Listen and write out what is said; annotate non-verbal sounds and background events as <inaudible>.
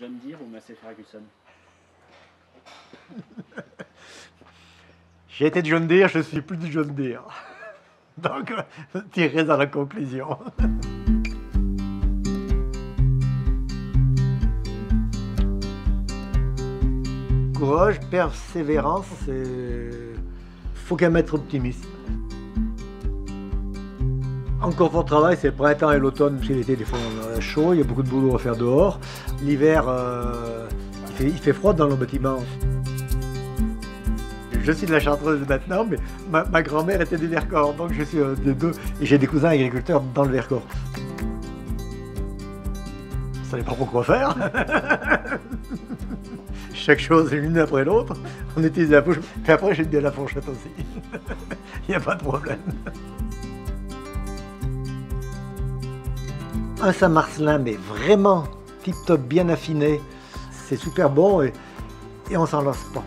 John Deere ou Massey Ferguson J'ai été John Deere, je suis plus du John Deere. Donc, tirez dans la conclusion. Courage, persévérance, il faut quand même être optimiste. Encore fort travail, c'est le printemps et l'automne, parce que l'été, des fois, chaud, il y a beaucoup de boulot à faire dehors. L'hiver, euh, il, fait, froid dans le bâtiment. Je suis de la Chartreuse maintenant, mais ma, grand-mère était du Vercors, donc je suis euh, des deux. Et j'ai des cousins agriculteurs dans le Vercors. Je savais pas trop quoi faire. <laughs> Chaque chose l'une après l'autre. On utilise la fourchette. Puis après, j'ai bien la fourchette aussi. <laughs> Il n'y a pas de problème. Un Saint-Marcelin, mais vraiment tip-top, bien affiné. C'est super bon et, et on s'en lasse pas.